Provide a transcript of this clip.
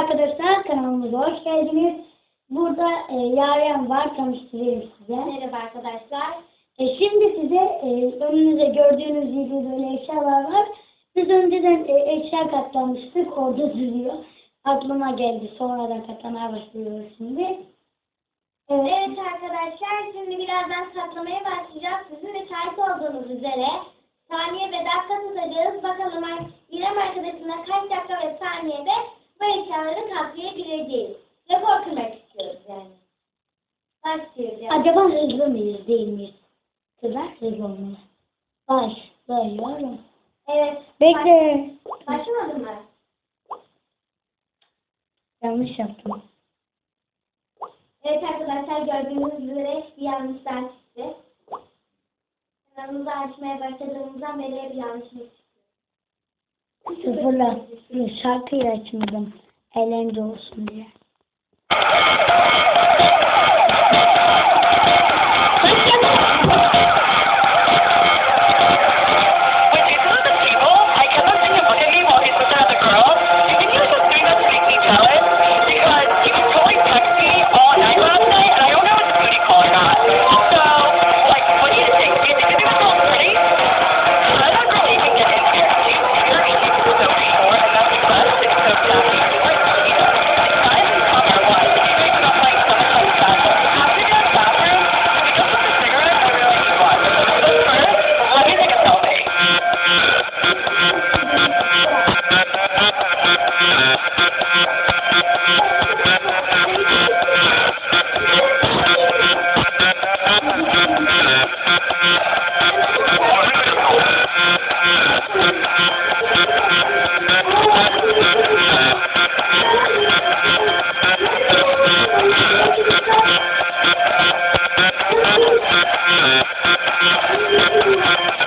arkadaşlar kanalımıza hoş geldiniz. Burada e, Yaren var tanıştırayım size. Merhaba arkadaşlar. E, şimdi size e, önünüzde gördüğünüz gibi böyle eşyalar var. Biz önceden e, eşya katlamıştık orada duruyor. Aklıma geldi sonradan katlamaya başlıyoruz şimdi. Evet. Evet arkadaşlar şimdi birazdan saklamaya başlayacağız. Sizin de şahit olduğunuz üzere saniye ve dakika tutacağız. Bakalım katlayabileceğiz. Rekor kırmak istiyoruz yani. Yani. Acaba hızlı mıyız değil miyiz? Kızlar hızlı olmalı. Başlıyorum. Evet. Bekle. Baş- Başlamadım mı? Yanlış yaptım. Evet arkadaşlar gördüğünüz üzere bir yanlışlar çıktı. Kanalımızı açmaya başladığımızdan beri hep yanlışlık çıktı. Sıfırla. Şarkıyı açmadım. Eğlence olsun diye. Thank you.